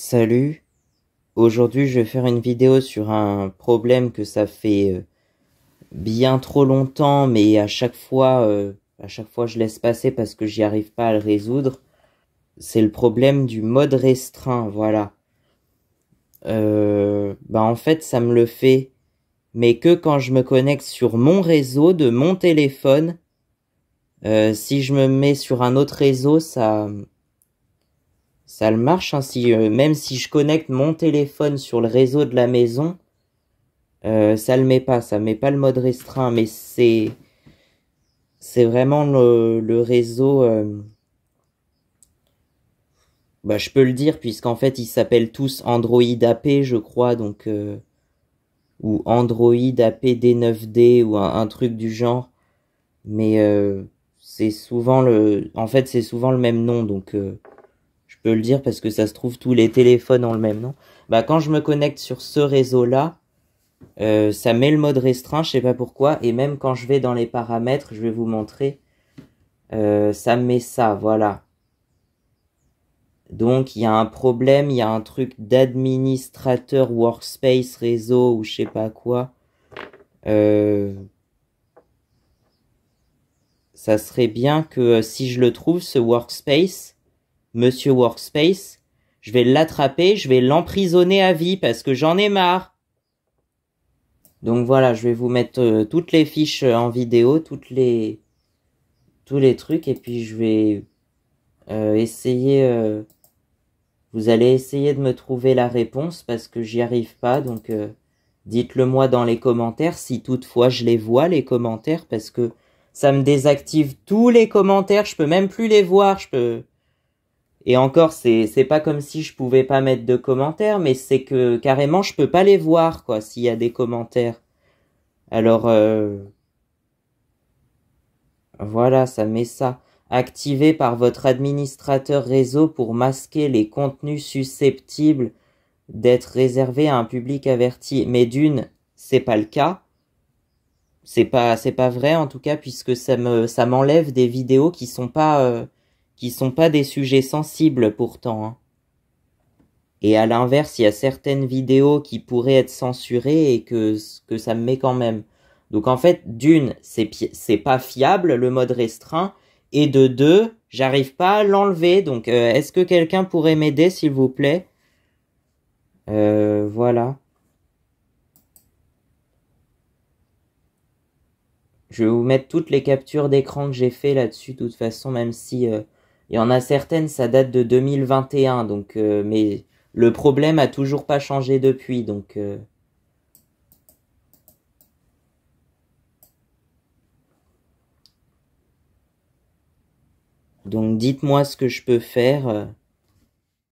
Salut, aujourd'hui je vais faire une vidéo sur un problème que ça fait euh, bien trop longtemps mais à chaque fois euh, à chaque fois je laisse passer parce que j'y arrive pas à le résoudre. C'est le problème du mode restreint, voilà. Euh, bah en fait ça me le fait mais que quand je me connecte sur mon réseau de mon téléphone. si je me mets sur un autre réseau ça ça le marche, hein, euh, même si je connecte mon téléphone sur le réseau de la maison, euh, ça le met pas, ça met pas le mode restreint, mais c'est c'est vraiment le, le réseau. Euh, bah, je peux le dire puisqu'en fait ils s'appellent tous Android AP, je crois, donc euh, ou Android AP D9D ou un, un truc du genre, mais c'est souvent le, en fait c'est souvent le même nom, donc je le dire parce que ça se trouve tous les téléphones ont le même nom. Bah quand je me connecte sur ce réseau-là, euh, ça met le mode restreint, je sais pas pourquoi, et même quand je vais dans les paramètres, je vais vous montrer, euh, ça met ça, voilà. Donc il y a un problème, il y a un truc d'administrateur workspace réseau ou je sais pas quoi. Euh, ça serait bien que si je le trouve ce workspace, Monsieur Workspace, je vais l'attraper, je vais l'emprisonner à vie parce que j'en ai marre. Donc voilà, je vais vous mettre euh, toutes les fiches euh, en vidéo, toutes les tous les trucs et puis je vais euh, essayer vous allez essayer de me trouver la réponse parce que j'y arrive pas. Donc dites-le moi dans les commentaires si toutefois je les vois les commentaires parce que ça me désactive tous les commentaires, je peux même plus les voir, je peux et encore, c'est c'est pas comme si je pouvais pas mettre de commentaires, mais c'est que carrément je peux pas les voir quoi s'il y a des commentaires. Alors euh, voilà, ça met ça. Activé par votre administrateur réseau pour masquer les contenus susceptibles d'être réservés à un public averti. Mais d'une, c'est pas le cas. C'est pas c'est pas vrai en tout cas puisque ça me ça m'enlève des vidéos qui sont pas euh, qui sont pas des sujets sensibles pourtant. Hein. Et à l'inverse, il y a certaines vidéos qui pourraient être censurées et que, ça me met quand même. Donc en fait, d'une, c'est, c'est pas fiable le mode restreint. Et de deux, j'arrive pas à l'enlever. Donc euh, est-ce que quelqu'un pourrait m'aider s'il vous plaît? Euh, Voilà. Je vais vous mettre toutes les captures d'écran que j'ai fait là-dessus, de toute façon, même si euh, il y en a certaines, ça date de 2021, donc euh, mais le problème a toujours pas changé depuis, donc. Euh. Donc dites-moi ce que je peux faire.